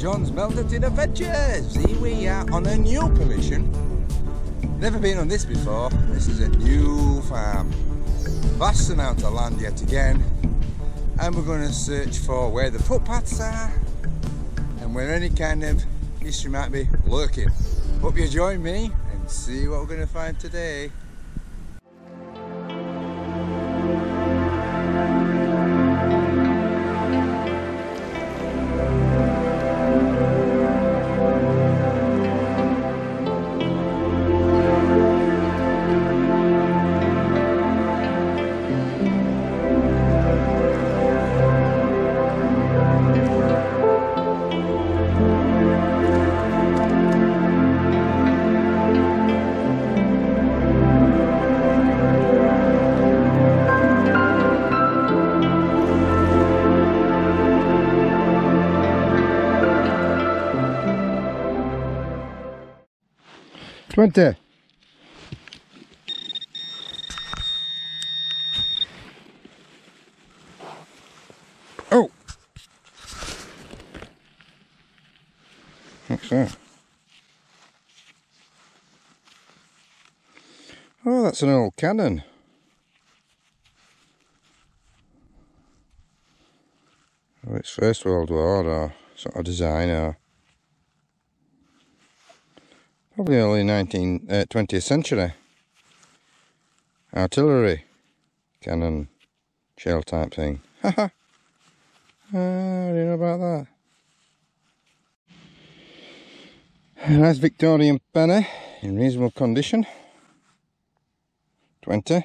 John's Melton Adventures. Here we are on a new permission. Never been on this before. This is a new farm. Vast amount of land yet again. And we're going to search for where the footpaths are and where any kind of history might be lurking. Hope you join me and see what we're going to find today. Twenty. Oh. What's that? Oh, that's an old cannon. Oh, it's First World War or sort of design or probably early 19, uh, 20th century. Artillery, cannon, shell type thing. Haha. uh, do you know about that? A nice Victorian penny in reasonable condition. 20.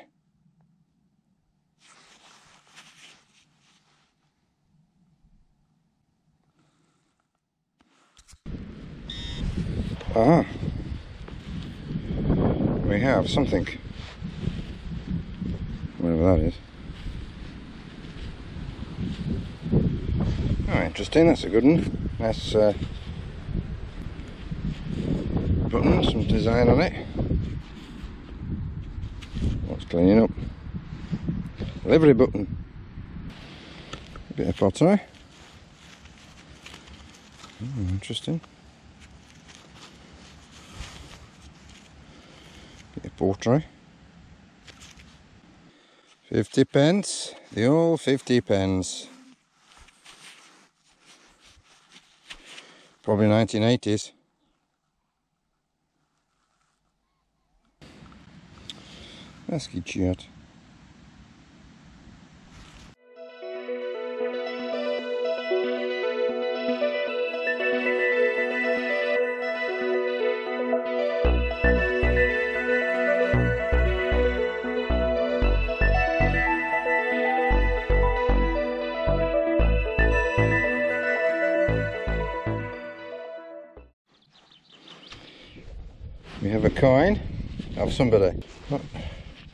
Ah, we have something. Whatever that is. Oh, interesting, that's a good one. Nice uh, button, some design on it. What's cleaning up? Livery button. A bit of pottery. Oh, interesting. Pottery. Eh? 50 pence, the old 50 pence. Probably 1980s. Hezky csiát. We have a coin of somebody.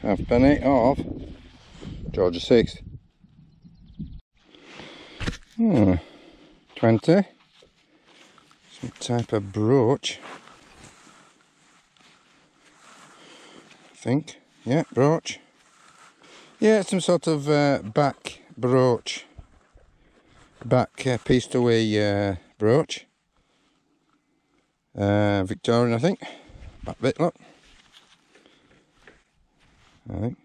Half penny of George VI. Hmm. 20. Some type of brooch. I think. Yeah, brooch. Yeah, some sort of uh, back brooch. Back uh, pieced away uh, brooch. Uh, Victorian, I think back bit, look. I think.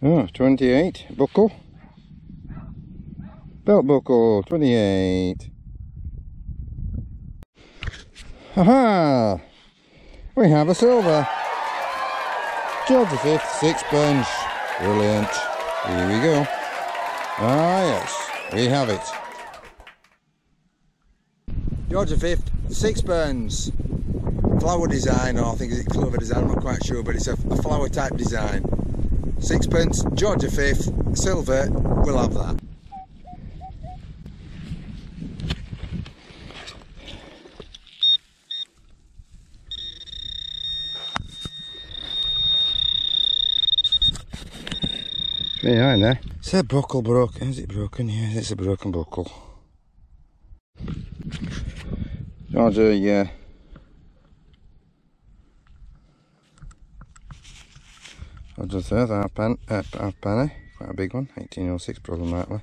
Oh, 28, buckle. Belt buckle, 28. Haha! We have a silver. George V, sixpence. Brilliant. Here we go. Ah, yes, we have it. George V, sixpence. Flower design, or I think it's clover design, I'm not quite sure, but it's a, a flower type design. Sixpence, George V, silver, we'll have that. Behind there. Is that buckle broken? Is it broken? Yeah, it's a broken buckle. Roger, yeah. George third, half, pen, uh, half penny, quite a big one, 1806 problematically.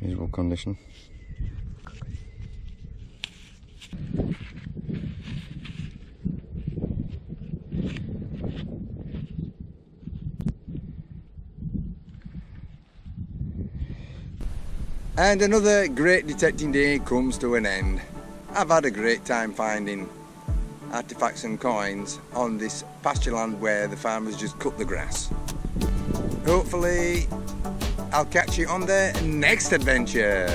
Miserable condition. And another great detecting day comes to an end. I've had a great time finding artifacts and coins on this pasture land where the farmers just cut the grass. Hopefully I'll catch you on the next adventure.